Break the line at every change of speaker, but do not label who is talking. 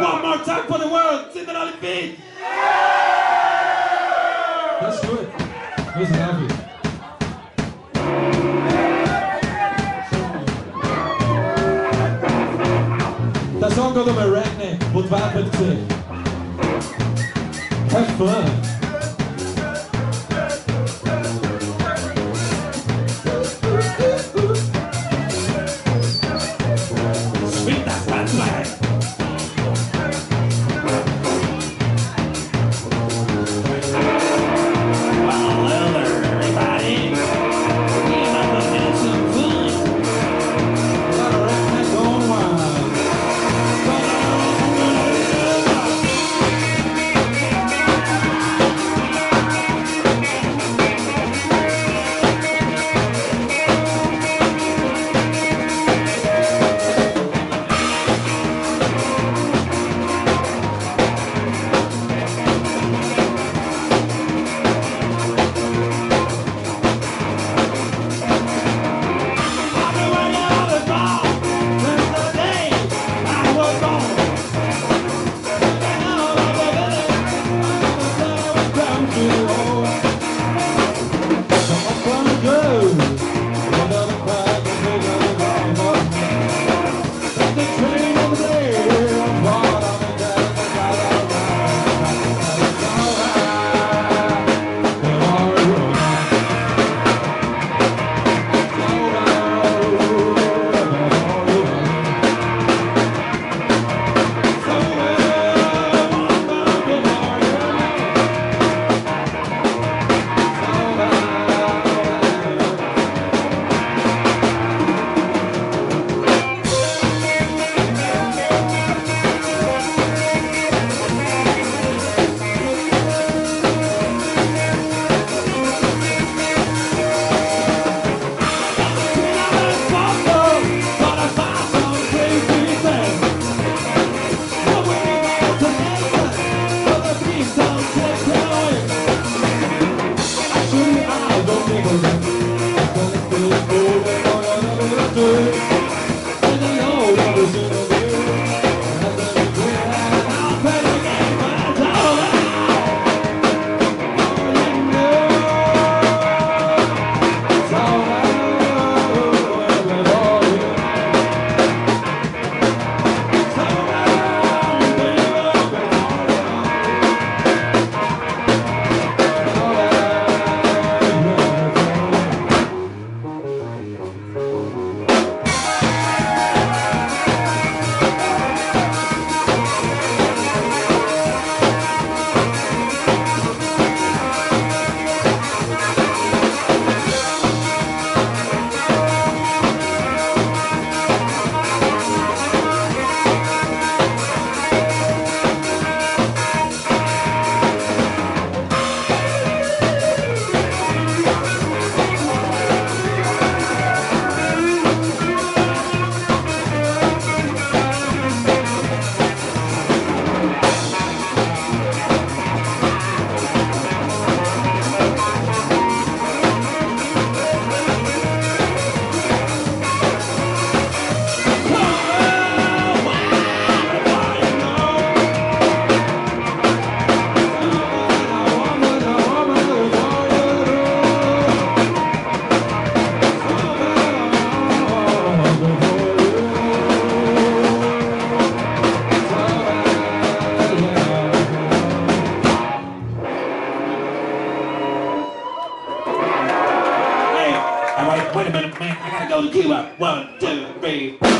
One more time for the world. Sing the Lolly Beat.
That's good. Lovely. Der Song går med Ragney mot världen till. Have fun.
Hey, wait a minute, man. I gotta go to Cuba. One, two, three.